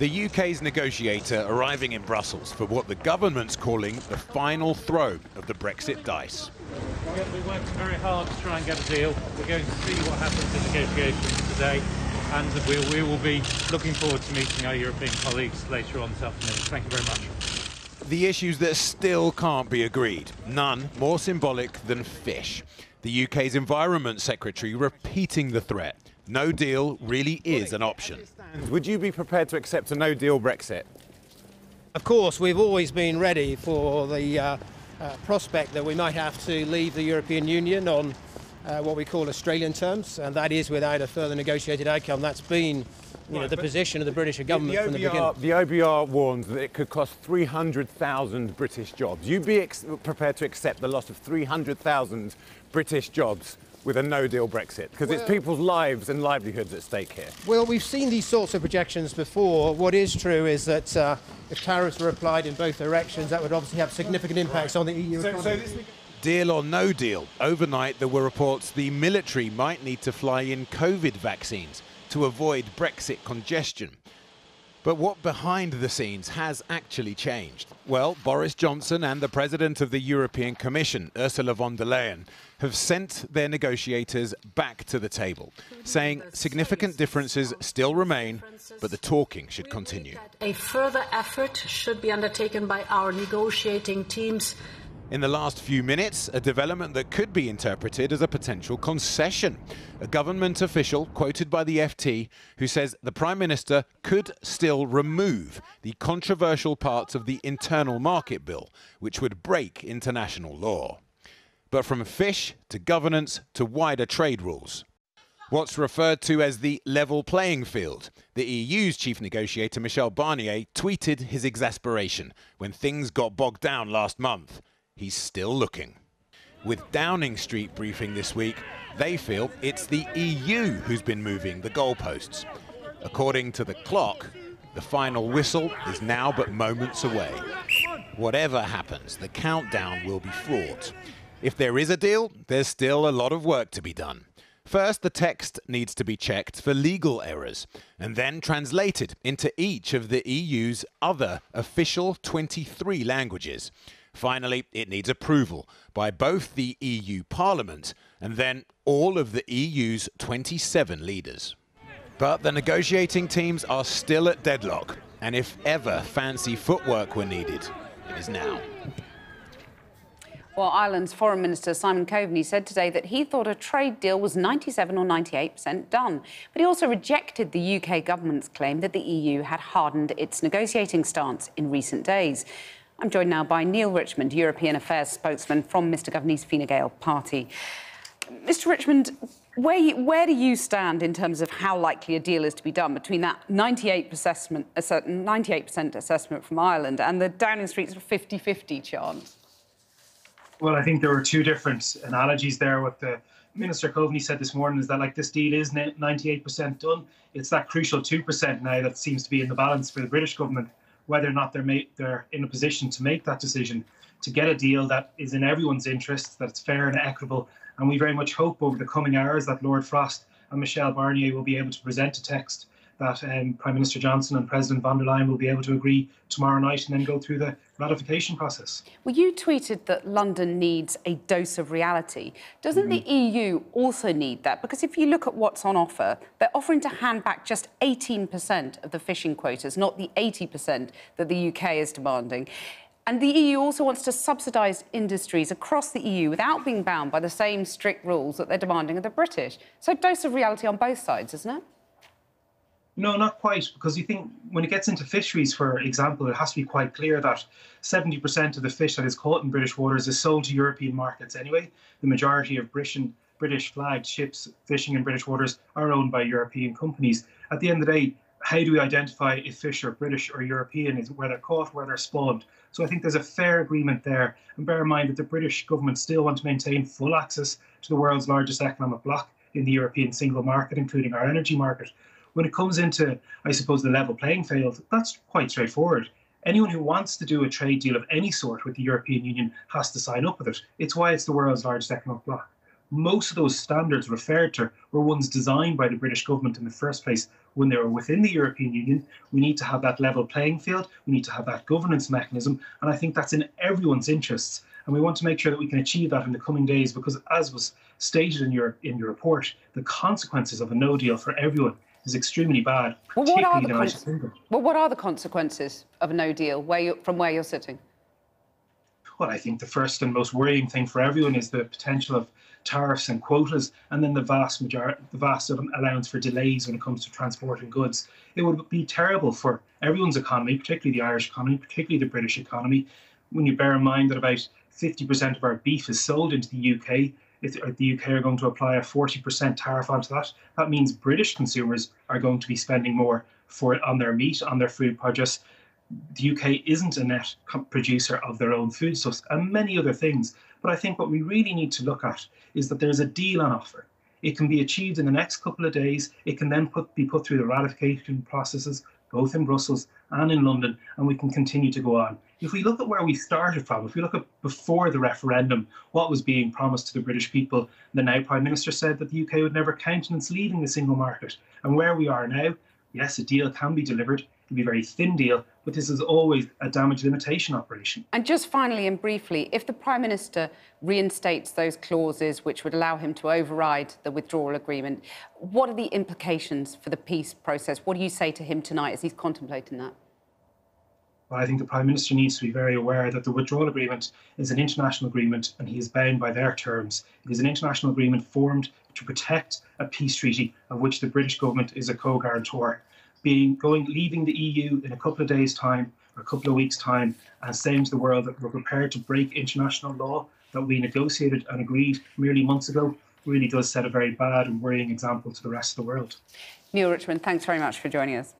The UK's negotiator arriving in Brussels for what the government's calling the final throw of the Brexit dice. we worked very hard to try and get a deal. We're going to see what happens in negotiations today, and we, we will be looking forward to meeting our European colleagues later on this afternoon. Thank you very much. The issues that still can't be agreed, none more symbolic than fish. The UK's Environment Secretary repeating the threat no deal really is an option. Would you be prepared to accept a no deal Brexit? Of course, we've always been ready for the uh, uh, prospect that we might have to leave the European Union on uh, what we call Australian terms, and that is without a further negotiated outcome. That's been you know, the position of the British government the, from the the beginning. The OBR warns that it could cost 300,000 British jobs. You'd be prepared to accept the loss of 300,000 British jobs with a no-deal Brexit? Because well, it's people's lives and livelihoods at stake here. Well, we've seen these sorts of projections before. What is true is that uh, if tariffs were applied in both directions, that would obviously have significant impacts right. on the EU so, economy. So deal or no deal, overnight there were reports the military might need to fly in COVID vaccines to avoid Brexit congestion. But what behind the scenes has actually changed? Well, Boris Johnson and the President of the European Commission, Ursula von der Leyen, have sent their negotiators back to the table, saying significant differences still remain, but the talking should continue. A further effort should be undertaken by our negotiating teams in the last few minutes, a development that could be interpreted as a potential concession. A government official, quoted by the FT, who says the Prime Minister could still remove the controversial parts of the Internal Market Bill, which would break international law. But from fish to governance to wider trade rules. What's referred to as the level playing field. The EU's chief negotiator Michel Barnier tweeted his exasperation when things got bogged down last month he's still looking. With Downing Street briefing this week, they feel it's the EU who's been moving the goalposts. According to the clock, the final whistle is now but moments away. Whatever happens, the countdown will be fraught. If there is a deal, there's still a lot of work to be done. First, the text needs to be checked for legal errors and then translated into each of the EU's other official 23 languages. Finally, it needs approval by both the EU Parliament and then all of the EU's 27 leaders. But the negotiating teams are still at deadlock, and if ever fancy footwork were needed, it is now. Well, Ireland's Foreign Minister Simon Coveney said today that he thought a trade deal was 97 or 98% done. But he also rejected the UK government's claim that the EU had hardened its negotiating stance in recent days. I'm joined now by Neale Richmond, European Affairs spokesman from Mr Coveney's Fine Gael party. Mr Richmond, where, you, where, do you stand in terms of how likely a deal is to be done between that 98%, assessment, 98% assessment from Ireland and the Downing Street's 50-50 chance? Well, I think there were two different analogies there. What the Minister Coveney said this morning is that like this deal is 98% done. It's that crucial 2% now that seems to be in the balance for the British government whether or not they're they're in a position to make that decision to get a deal that is in everyone's interest, that's fair and equitable. And we very much hope over the coming hours that Lord Frost and Michel Barnier will be able to present a text that um, Prime Minister Johnson and President von der Leyen will be able to agree tomorrow night and then go through the ratification process. Well, you tweeted that London needs a dose of reality. Doesn't mm the EU also need that? Because if you look at what's on offer, they're offering to hand back just 18% of the fishing quotas, not the 80% that the UK is demanding. And the EU also wants to subsidise industries across the EU without being bound by the same strict rules that they're demanding of the British. So, dose of reality on both sides, isn't it? No, not quite, because you think when it gets into fisheries, for example, it has to be quite clear that 70% of the fish that is caught in British waters is sold to European markets anyway. The majority of British flagged ships fishing in British waters are owned by European companies. At the end of the day, how do we identify if fish are British or European? Is where they're caught, where they're spawned. So I think there's a fair agreement there. And bear in mind that the British government still want to maintain full access to the world's largest economic bloc in the European single market, including our energy market. When it comes into, I suppose, the level playing field, that's quite straightforward. Anyone who wants to do a trade deal of any sort with the European Union has to sign up with it. It's why it's the world's largest economic bloc. Most of those standards referred to were ones designed by the British government in the first place when they were within the European Union. We need to have that level playing field. We need to have that governance mechanism. And I think that's in everyone's interests. And we want to make sure that we can achieve that in the coming days because, as was stated in your, in your report, the consequences of a no deal for everyone is extremely bad, Well, what are particularly the the United Kingdom. well, what are the consequences of a no deal where you, from where you're sitting? Well, I think the first and most worrying thing for everyone is the potential of tariffs and quotas, and then the vast majority, the vast allowance for delays when it comes to transporting goods. It would be terrible for everyone's economy, particularly the Irish economy, particularly the British economy. When you bear in mind that about 50% of our beef is sold into the UK, if the UK are going to apply a 40% tariff onto that, that means British consumers are going to be spending more for on their meat, on their food produce the UK isn't a net producer of their own foodstuffs and many other things. But I think what we really need to look at is that there's a deal on offer. It can be achieved in the next couple of days. It can then put, be put through the ratification processes, both in Brussels and in London, and we can continue to go on. If we look at where we started from, if we look at before the referendum, what was being promised to the British people, the now Prime Minister said that the UK would never countenance leaving the single market. And where we are now, yes, a deal can be delivered. It'll be a very thin deal, but this is always a damage limitation operation. And just finally and briefly, if the Prime Minister reinstates those clauses which would allow him to override the withdrawal agreement, what are the implications for the peace process? What do you say to him tonight as he's contemplating that? Well, I think the Prime Minister needs to be very aware that the withdrawal agreement is an international agreement and he is bound by their terms. It is an international agreement formed to protect a peace treaty of which the British government is a co-guarantor. Being going leaving the EU in a couple of days' time or a couple of weeks' time and saying to the world that we're prepared to break international law that we negotiated and agreed merely months ago really does set a very bad and worrying example to the rest of the world. Neale Richmond, thanks very much for joining us.